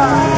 Yeah.